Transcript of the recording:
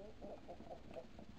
어어어어어.